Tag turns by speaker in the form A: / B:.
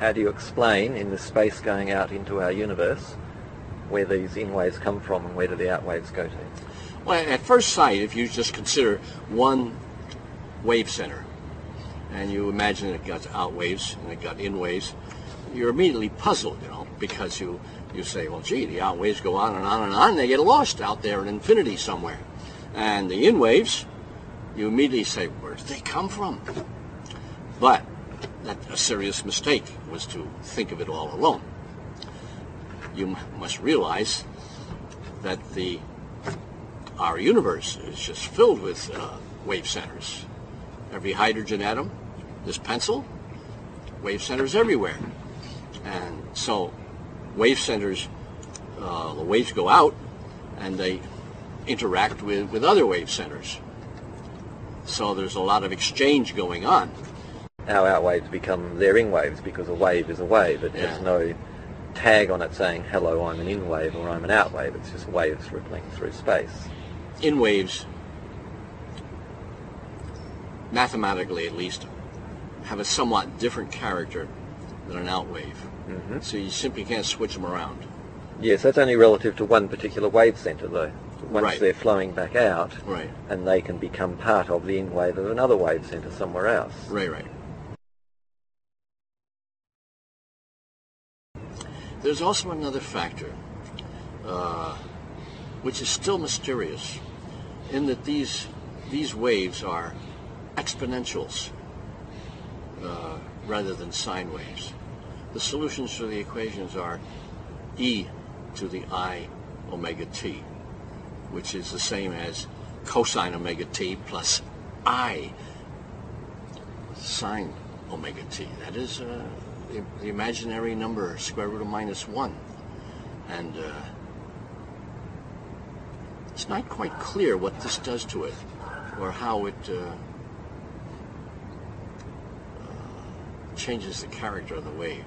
A: How do you explain in the space going out into our universe where these in waves come from and where do the out waves go to?
B: Well, at first sight, if you just consider one wave center, and you imagine it got out waves and it got in waves, you're immediately puzzled, you know, because you, you say, well, gee, the out waves go on and on and on, and they get lost out there in infinity somewhere. And the in waves, you immediately say, where did they come from? But that a serious mistake was to think of it all alone. You must realize that the our universe is just filled with uh, wave centers. Every hydrogen atom, this pencil, wave centers everywhere. And so wave centers, uh, the waves go out and they interact with, with other wave centers. So there's a lot of exchange going on.
A: Our out waves become their in waves because a wave is a wave. It has no tag on it saying, hello, I'm an in wave or I'm an out wave. It's just waves rippling through space.
B: In waves, mathematically at least, have a somewhat different character than an out wave.
A: hmm
B: So you simply can't switch them around.
A: Yes, that's only relative to one particular wave centre though. Once
B: Right.
A: they're flowing back out,
B: Right,
A: and they can become part of the in wave of another wave centre somewhere else.
B: right, right. There's also another factor, uh, which is still mysterious, in that these these waves are exponentials uh, rather than sine waves. The solutions to the equations are e to the i omega t, which is the same as cosine omega t plus i sine omega t. That is uh, the imaginary number, square root of minus 1. And uh, it's not quite clear what this does to it or how it uh, uh, changes the character of the wave.